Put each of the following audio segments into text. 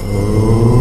Oh.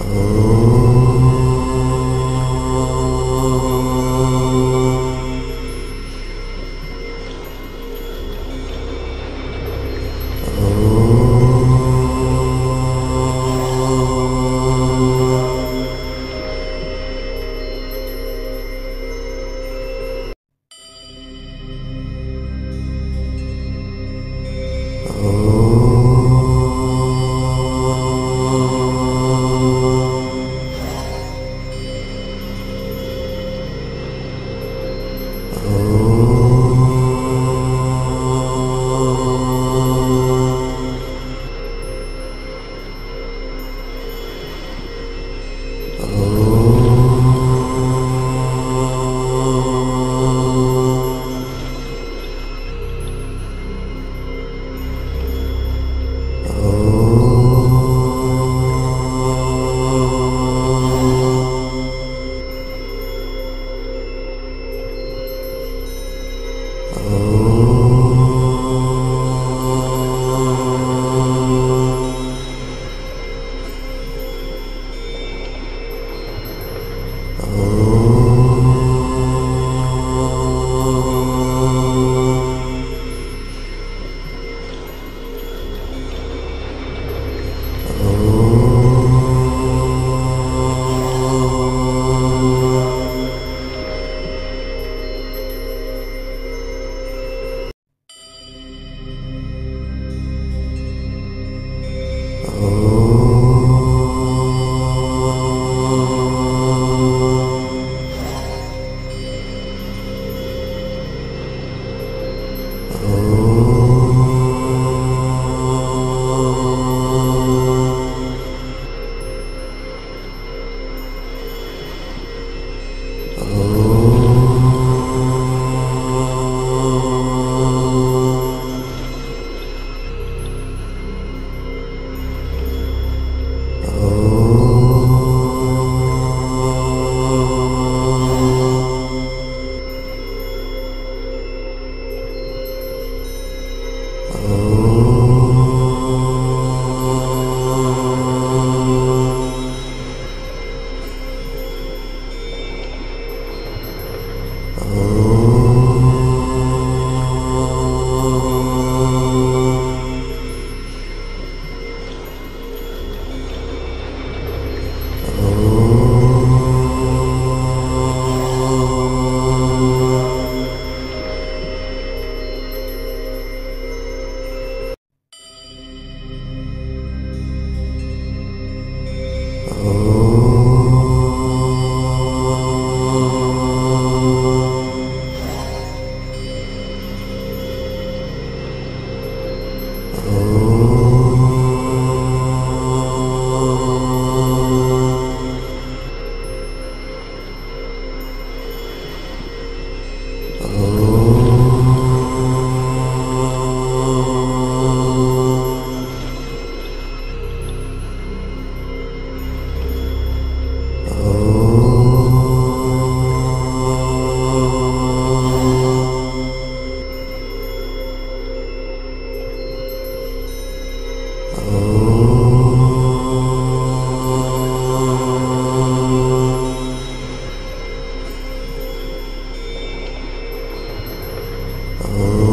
Oh. Oh.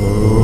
Oh.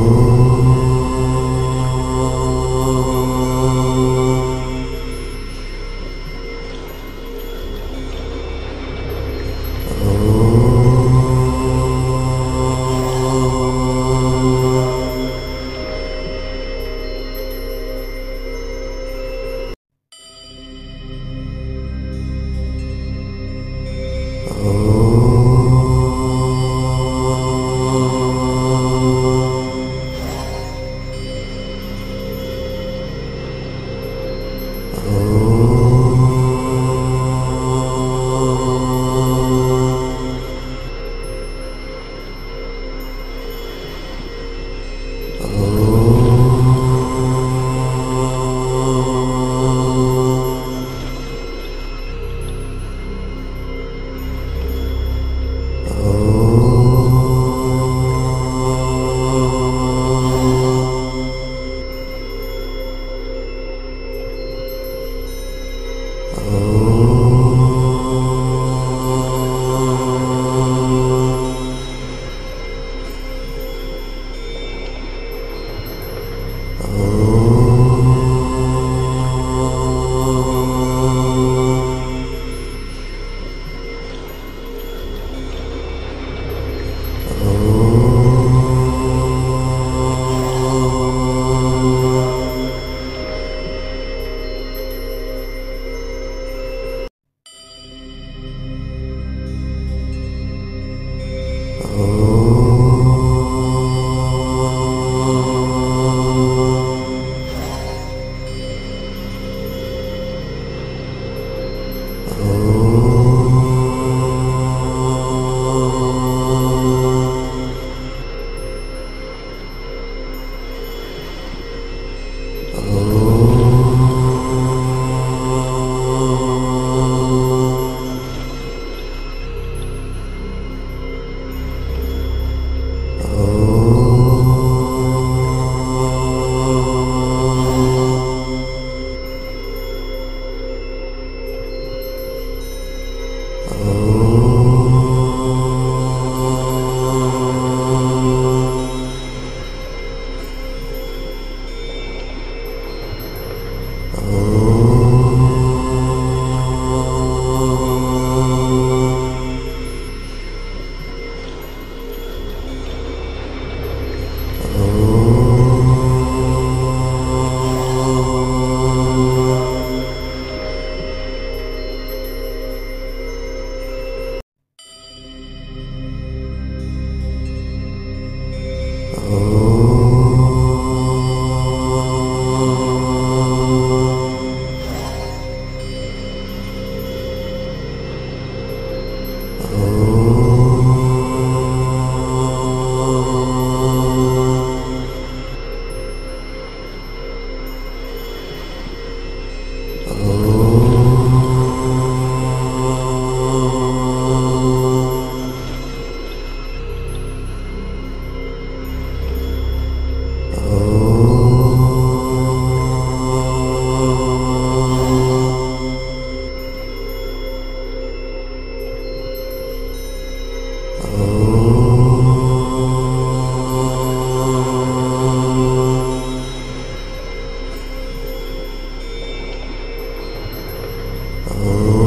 Oh.